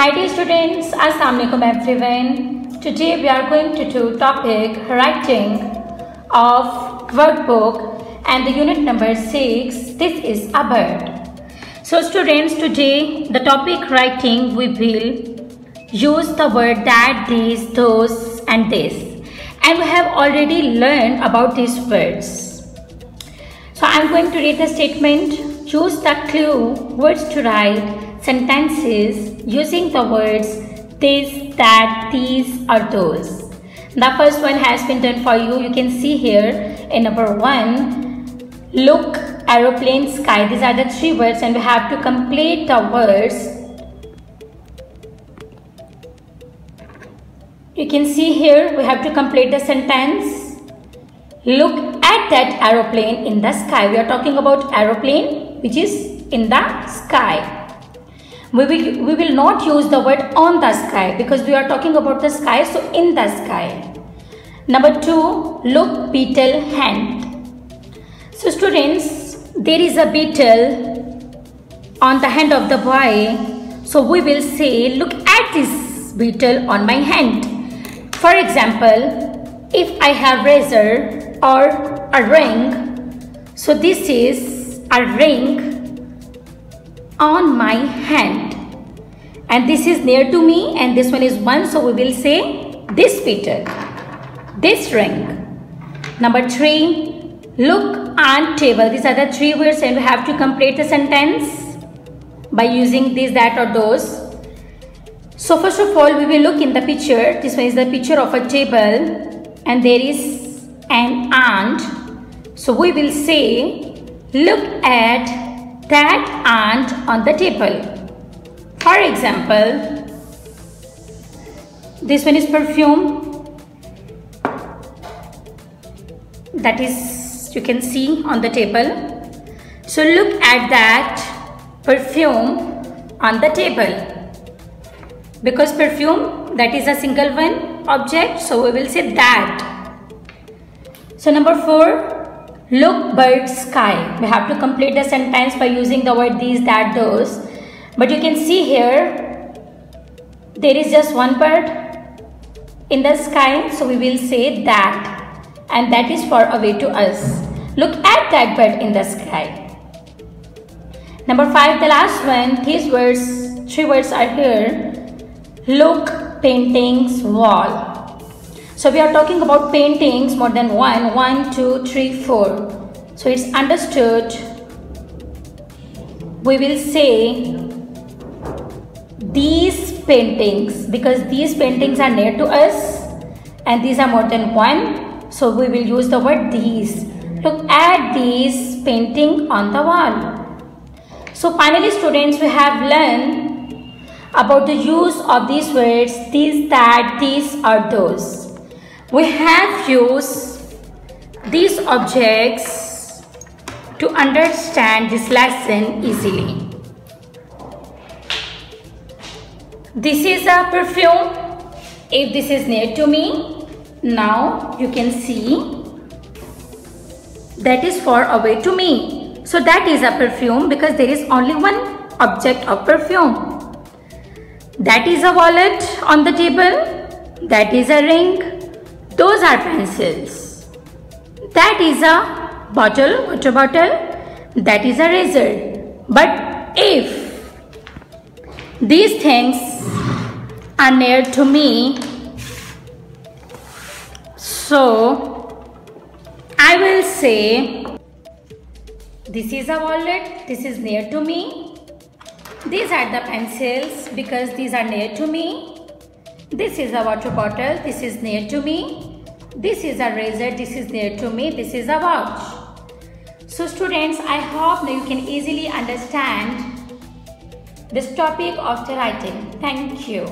Hi dear students, Assalamualaikum everyone. Today we are going to do topic writing of workbook and the unit number 6. This is a bird. So students, today the topic writing we will use the word that, these, those and this. And we have already learned about these words. So I am going to read the statement. Choose the clue words to write sentences using the words this, that, these or those. The first one has been done for you. You can see here in number one, look, aeroplane, sky. These are the three words and we have to complete the words. You can see here we have to complete the sentence. Look at that aeroplane in the sky. We are talking about aeroplane which is in the sky we will, we will not use the word on the sky because we are talking about the sky so in the sky. Number two look beetle hand. So students there is a beetle on the hand of the boy. So we will say look at this beetle on my hand. For example if i have razor or a ring so this is a ring on my hand. And this is near to me and this one is 1 so we will say this Peter. This ring. Number 3 look and table. These are the three words and we have to complete the sentence by using this that or those. So first of all we will look in the picture. This one is the picture of a table and there is an ant so we will say look at that ant on the table. For example, this one is perfume that is you can see on the table. So look at that perfume on the table because perfume that is a single one object so we will say that. So number 4 Look bird sky. We have to complete the sentence by using the word these, that, those. But you can see here, there is just one bird in the sky. So we will say that. And that is far away to us. Look at that bird in the sky. Number five, the last one, these words, three words are here. Look, paintings, wall. So we are talking about paintings more than one, one, two, three, four. So it's understood. We will say these paintings because these paintings are near to us and these are more than one. So we will use the word these. Look at these painting on the wall. So finally students we have learned about the use of these words these, that, these or those we have used these objects to understand this lesson easily. This is a perfume. If this is near to me, now you can see that is far away to me. So that is a perfume because there is only one object of perfume. That is a wallet on the table. That is a ring. Those are pencils. That is a bottle, water bottle. That is a razor. But if these things are near to me, so I will say this is a wallet, this is near to me. These are the pencils because these are near to me. This is a water bottle. This is near to me. This is a razor. This is near to me. This is a watch. So students, I hope now you can easily understand this topic of the writing. Thank you.